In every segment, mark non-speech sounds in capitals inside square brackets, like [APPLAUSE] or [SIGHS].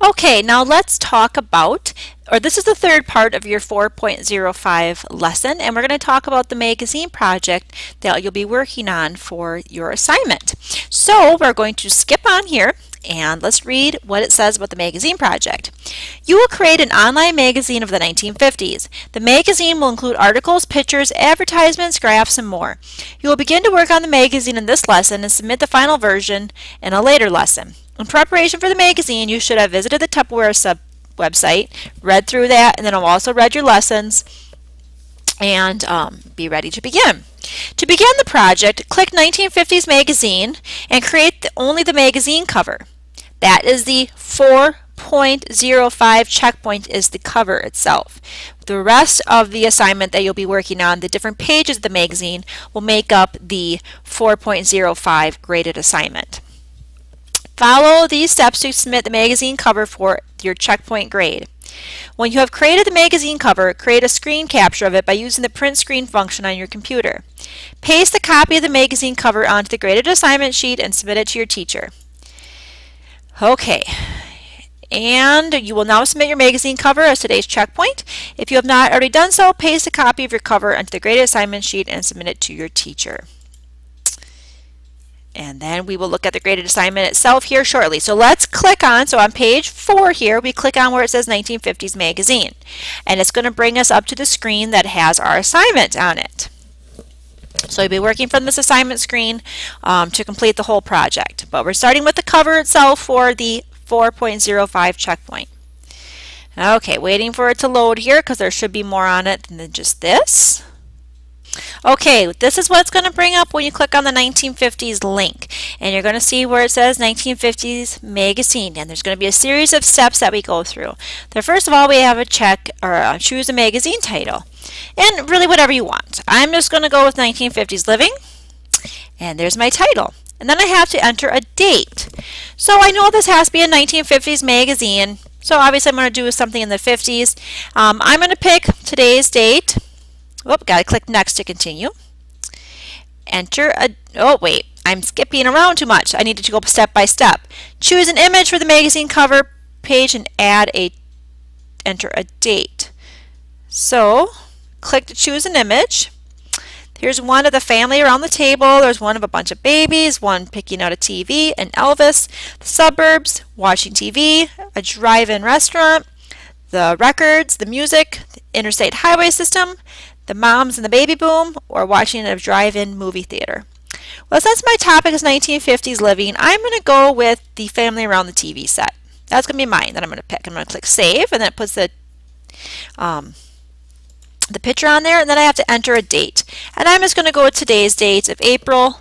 Okay, now let's talk about, or this is the third part of your 4.05 lesson, and we're going to talk about the magazine project that you'll be working on for your assignment. So we're going to skip on here and let's read what it says about the magazine project. You will create an online magazine of the 1950s. The magazine will include articles, pictures, advertisements, graphs, and more. You will begin to work on the magazine in this lesson and submit the final version in a later lesson. In preparation for the magazine, you should have visited the Tupperware sub website, read through that, and then also read your lessons and um, be ready to begin. To begin the project, click 1950s Magazine and create the, only the magazine cover. That is the 4.05 checkpoint is the cover itself. The rest of the assignment that you'll be working on, the different pages of the magazine, will make up the 4.05 graded assignment. Follow these steps to submit the magazine cover for your checkpoint grade. When you have created the magazine cover, create a screen capture of it by using the print screen function on your computer. Paste the copy of the magazine cover onto the graded assignment sheet and submit it to your teacher. Okay, and you will now submit your magazine cover as today's checkpoint. If you have not already done so, paste a copy of your cover onto the graded assignment sheet and submit it to your teacher. And then we will look at the graded assignment itself here shortly. So let's click on, so on page four here, we click on where it says 1950s Magazine. And it's going to bring us up to the screen that has our assignment on it. So you'll be working from this assignment screen um, to complete the whole project. But we're starting with the cover itself for the 4.05 checkpoint. Okay, waiting for it to load here because there should be more on it than just this. Okay, this is what's going to bring up when you click on the 1950s link. And you're going to see where it says 1950s magazine. And there's going to be a series of steps that we go through. So first of all, we have a check or uh, choose a magazine title. And really whatever you want. I'm just going to go with 1950s living. And there's my title. And then I have to enter a date. So I know this has to be a 1950s magazine. So obviously I'm going to do something in the 50s. Um, I'm going to pick today's date. Whoop, got to click next to continue. Enter a, oh wait, I'm skipping around too much. I needed to go step by step. Choose an image for the magazine cover page and add a, enter a date. So, click to choose an image. Here's one of the family around the table. There's one of a bunch of babies, one picking out a TV, an Elvis, the suburbs, watching TV, a drive-in restaurant, the records, the music, the interstate highway system, the moms and the baby boom, or watching a drive-in movie theater. Well, since my topic is 1950s living, I'm going to go with the family around the TV set. That's going to be mine that I'm going to pick. I'm going to click save, and then it puts the um, the picture on there, and then I have to enter a date. And I'm just going to go with today's date of April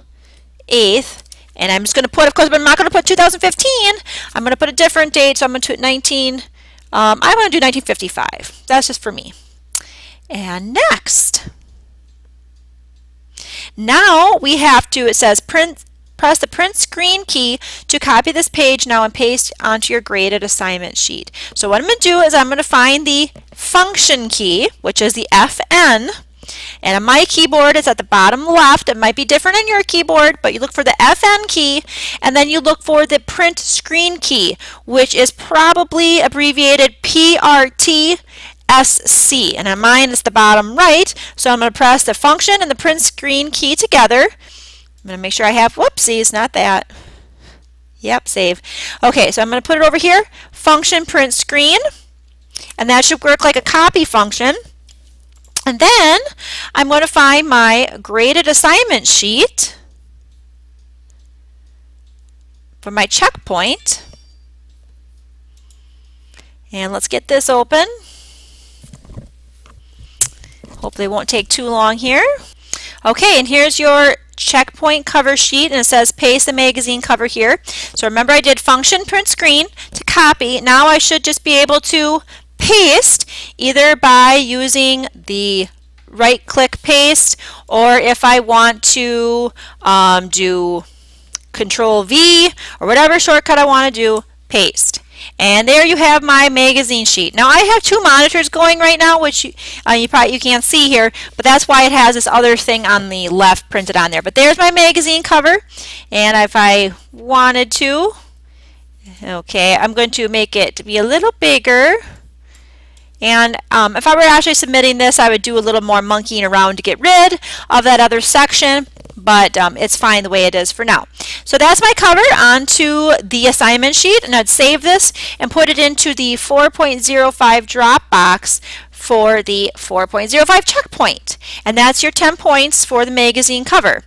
8th, and I'm just going to put, of course, but I'm not going to put 2015. I'm going to put a different date, so I'm going to put 19, um, I want to do 1955. That's just for me. And next. Now we have to, it says print, press the print screen key to copy this page now and paste onto your graded assignment sheet. So what I'm going to do is I'm going to find the function key, which is the FN, and on my keyboard, it's at the bottom left. It might be different on your keyboard, but you look for the FN key, and then you look for the print screen key, which is probably abbreviated PRT SC. And on mine, it's the bottom right. So I'm going to press the function and the print screen key together. I'm going to make sure I have, whoopsies, not that. Yep, save. Okay, so I'm going to put it over here, function print screen, and that should work like a copy function. And then I'm going to find my graded assignment sheet for my checkpoint. And let's get this open. Hopefully won't take too long here. Okay, and here's your checkpoint cover sheet and it says paste the magazine cover here. So remember I did function print screen to copy. Now I should just be able to paste either by using the right click paste or if I want to um, do control V or whatever shortcut I want to do paste. And there you have my magazine sheet. Now I have two monitors going right now, which you, uh, you probably you can't see here, but that's why it has this other thing on the left printed on there. But there's my magazine cover, and if I wanted to, Okay, I'm going to make it be a little bigger. And um, if I were actually submitting this, I would do a little more monkeying around to get rid of that other section, but um, it's fine the way it is for now. So that's my cover onto the assignment sheet, and I'd save this and put it into the 4.05 Dropbox for the 4.05 checkpoint. And that's your 10 points for the magazine cover.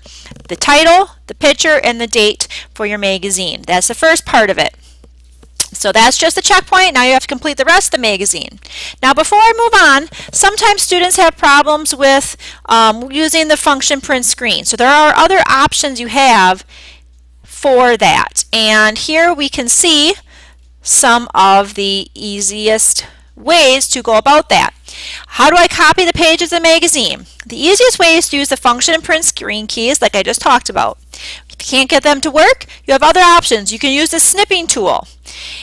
The title, the picture, and the date for your magazine. That's the first part of it. So that's just the checkpoint. Now you have to complete the rest of the magazine. Now before I move on, sometimes students have problems with um, using the function print screen. So there are other options you have for that. And here we can see some of the easiest ways to go about that. How do I copy the pages of the magazine? The easiest way is to use the function and print screen keys like I just talked about. If you can't get them to work, you have other options. You can use the snipping tool.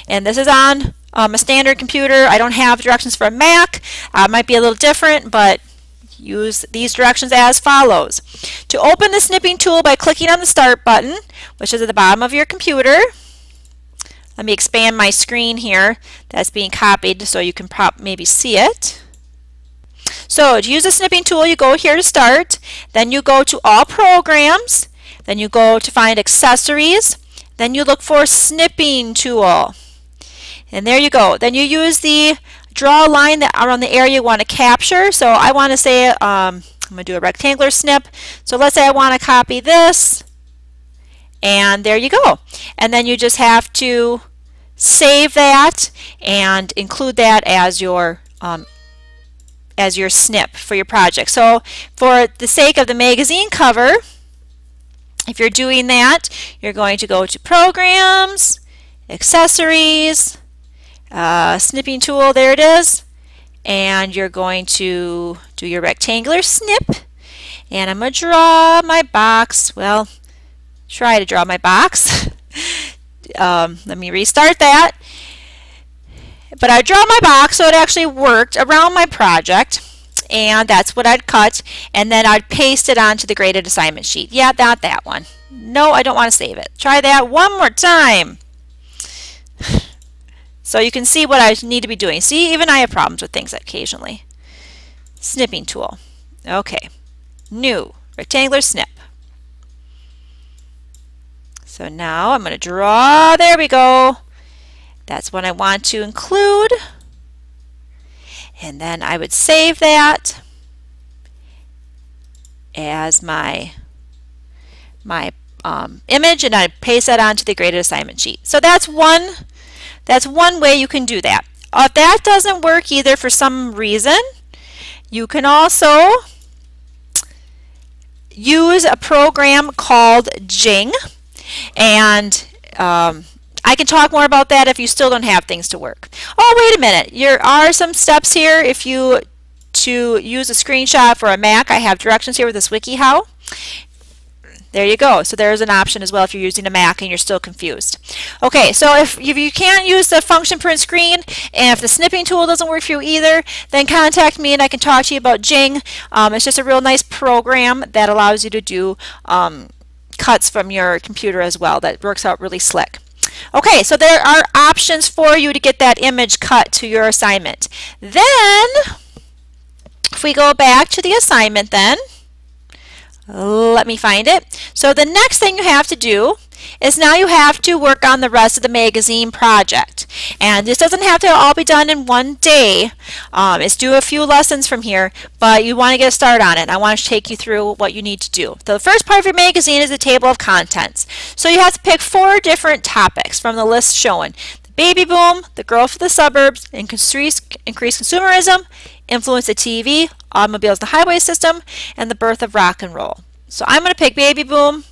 And this is on um, a standard computer. I don't have directions for a Mac. Uh, might be a little different, but use these directions as follows. To open the snipping tool by clicking on the Start button, which is at the bottom of your computer, let me expand my screen here that's being copied so you can maybe see it. So to use the snipping tool, you go here to Start, then you go to All Programs, then you go to find Accessories, then you look for Snipping Tool. And there you go. Then you use the draw line that around the area you want to capture. So I want to say, um, I'm going to do a rectangular snip. So let's say I want to copy this, and there you go. And then you just have to save that and include that as your um, as your snip for your project. So for the sake of the magazine cover, if you're doing that, you're going to go to Programs, Accessories, uh, Snipping Tool, there it is, and you're going to do your rectangular snip. And I'm going to draw my box, well, try to draw my box. [LAUGHS] um, let me restart that. But I draw my box so it actually worked around my project and that's what I'd cut and then I'd paste it onto the graded assignment sheet. Yeah, not that one. No, I don't want to save it. Try that one more time. [SIGHS] So you can see what I need to be doing. See, even I have problems with things occasionally. Snipping tool. Okay. New. Rectangular snip. So now I'm going to draw, there we go. That's what I want to include. And then I would save that as my, my um, image and I paste that onto the graded assignment sheet. So that's one, that's one way you can do that. If that doesn't work either for some reason, you can also use a program called Jing. And um, I can talk more about that if you still don't have things to work. Oh, wait a minute. There are some steps here if you to use a screenshot for a Mac. I have directions here with this WikiHow. There you go. So there's an option as well if you're using a Mac and you're still confused. Okay, so if, if you can't use the function print screen and if the snipping tool doesn't work for you either, then contact me and I can talk to you about Jing. Um, it's just a real nice program that allows you to do um, cuts from your computer as well. That works out really slick. Okay, so there are options for you to get that image cut to your assignment. Then, if we go back to the assignment then, let me find it. So the next thing you have to do is now you have to work on the rest of the magazine project. And this doesn't have to all be done in one day. Um, it's do a few lessons from here, but you want to get a start on it. I want to take you through what you need to do. So The first part of your magazine is the table of contents. So you have to pick four different topics from the list shown. The baby boom, the growth of the suburbs, increase, increased consumerism, influence of TV, automobiles, the highway system, and the birth of rock and roll. So I'm going to pick baby boom,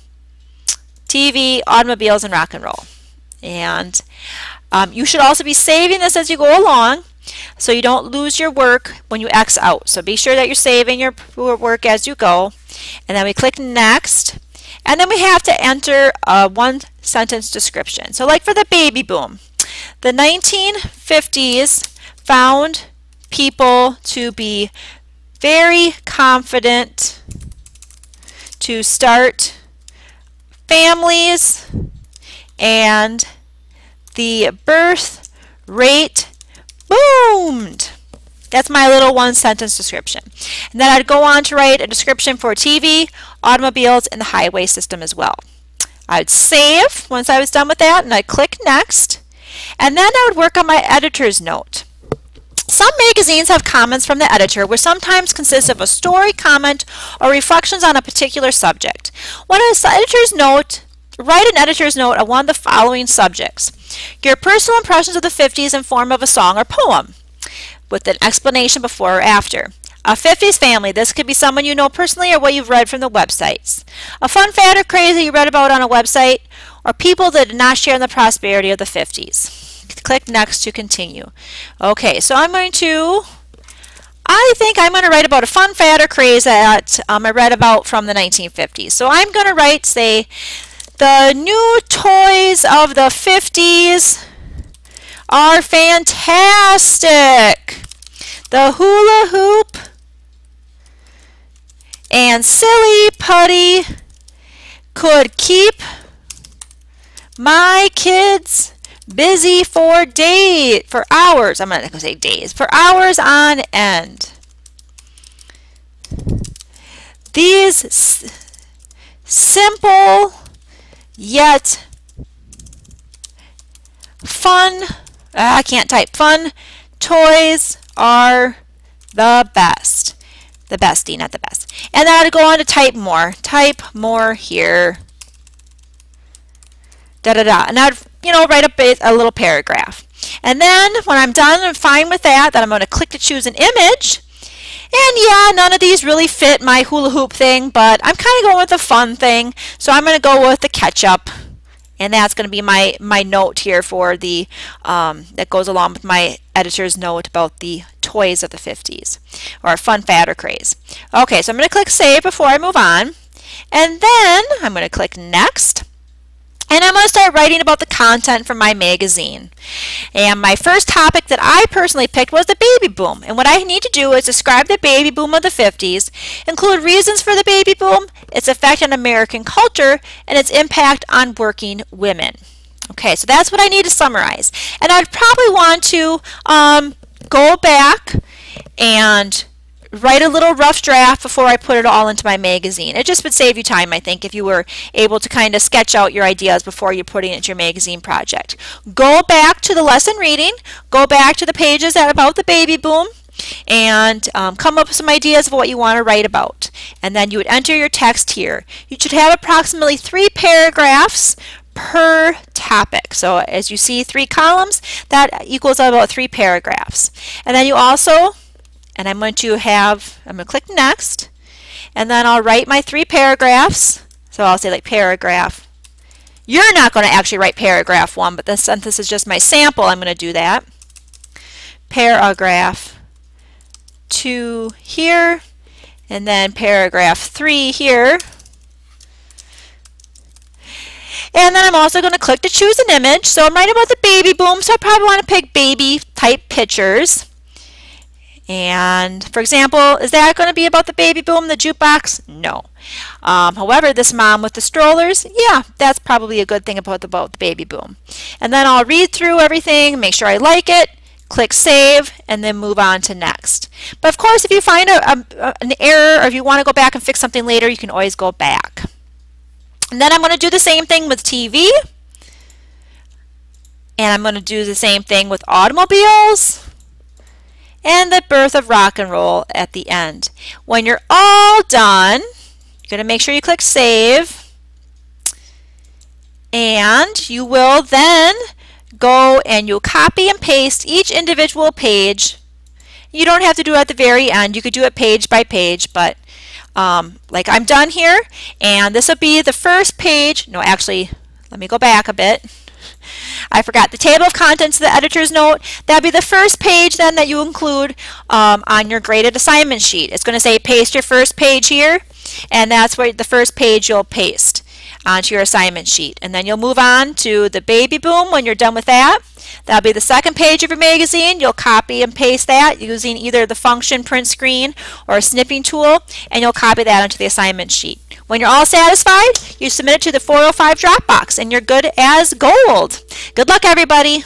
TV, automobiles, and rock and roll. And um, you should also be saving this as you go along so you don't lose your work when you X out. So be sure that you're saving your work as you go. And then we click Next. And then we have to enter a one sentence description. So like for the baby boom, the 1950s found people to be very confident to start families and the birth rate boomed. That's my little one sentence description. And then I'd go on to write a description for TV, automobiles, and the highway system as well. I'd save once I was done with that and I'd click next. And then I would work on my editor's note. Some magazines have comments from the editor which sometimes consist of a story, comment, or reflections on a particular subject. When an editor's note, write an editor's note on one of the following subjects. Your personal impressions of the 50s in form of a song or poem with an explanation before or after. A 50s family, this could be someone you know personally or what you've read from the websites. A fun fact or craze you read about on a website, or people that did not share in the prosperity of the 50s. Click next to continue. Okay, so I'm going to, I think I'm going to write about a fun fad or craze that um, I read about from the 1950s. So I'm going to write, say, the new toys of the 50s are fantastic. The hula hoop and silly putty could keep my kids busy for days, for hours. I'm not going to say days, for hours on end. These simple yet fun, I can't type, fun toys are the best. The bestie, not the best. And then I'd go on to type more. Type more here. Da da da. And I'd you know, write a, a little paragraph. And then when I'm done and fine with that, then I'm going to click to choose an image. And yeah, none of these really fit my hula hoop thing, but I'm kind of going with the fun thing. So I'm going to go with the ketchup. And that's going to be my, my note here for the, um, that goes along with my editor's note about the toys of the 50s, or fun fad or craze. Okay, so I'm going to click Save before I move on. And then I'm going to click Next. And I'm going to start writing about the content for my magazine. And my first topic that I personally picked was the baby boom. And what I need to do is describe the baby boom of the 50s, include reasons for the baby boom, its effect on American culture, and its impact on working women. Okay, so that's what I need to summarize. And I'd probably want to um, go back and write a little rough draft before I put it all into my magazine. It just would save you time, I think, if you were able to kind of sketch out your ideas before you're putting it into your magazine project. Go back to the lesson reading, go back to the pages about the baby boom, and um, come up with some ideas of what you want to write about. And then you would enter your text here. You should have approximately three paragraphs per topic. So as you see three columns, that equals about three paragraphs. And then you also and I'm going to have, I'm going to click next, and then I'll write my three paragraphs. So I'll say like paragraph. You're not going to actually write paragraph one, but this, since this is just my sample, I'm going to do that. Paragraph two here, and then paragraph three here. And then I'm also going to click to choose an image. So I'm writing about the baby boom, so I probably want to pick baby type pictures. And for example, is that going to be about the baby boom, the jukebox? No. Um, however, this mom with the strollers, yeah, that's probably a good thing about the, about the baby boom. And then I'll read through everything, make sure I like it, click save, and then move on to next. But of course, if you find a, a, an error or if you want to go back and fix something later, you can always go back. And then I'm going to do the same thing with TV. And I'm going to do the same thing with automobiles and the birth of rock and roll at the end. When you're all done, you're going to make sure you click Save. And you will then go and you'll copy and paste each individual page. You don't have to do it at the very end. You could do it page by page, but um, like I'm done here. And this will be the first page. No, actually, let me go back a bit. I forgot the table of contents, of the editor's note. That'll be the first page then that you include um, on your graded assignment sheet. It's going to say paste your first page here, and that's where the first page you'll paste onto your assignment sheet. And then you'll move on to the baby boom when you're done with that. That'll be the second page of your magazine. You'll copy and paste that using either the function print screen or a snipping tool, and you'll copy that onto the assignment sheet. When you're all satisfied, you submit it to the 405 Dropbox and you're good as gold. Good luck everybody.